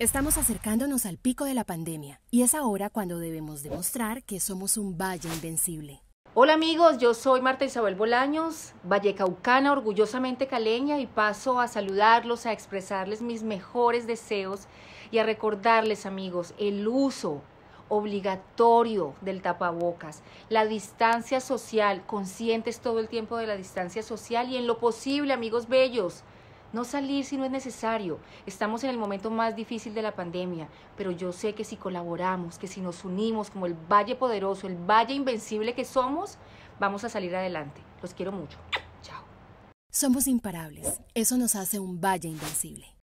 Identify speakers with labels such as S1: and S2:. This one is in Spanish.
S1: Estamos acercándonos al pico de la pandemia y es ahora cuando debemos demostrar que somos un valle invencible.
S2: Hola amigos, yo soy Marta Isabel Bolaños, vallecaucana, orgullosamente caleña y paso a saludarlos, a expresarles mis mejores deseos y a recordarles amigos el uso obligatorio del tapabocas, la distancia social, conscientes todo el tiempo de la distancia social y en lo posible amigos bellos, no salir si no es necesario. Estamos en el momento más difícil de la pandemia, pero yo sé que si colaboramos, que si nos unimos como el valle poderoso, el valle invencible que somos, vamos a salir adelante. Los quiero mucho. Chao.
S1: Somos imparables. Eso nos hace un valle invencible.